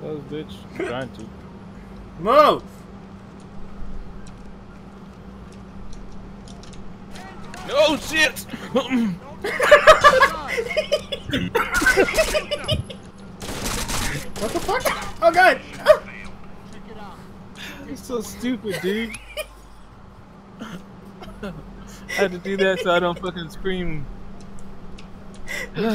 Those bitch trying to. Move! Oh shit! What the fuck? Oh god! You're so stupid, dude. I had to do that so I don't fucking scream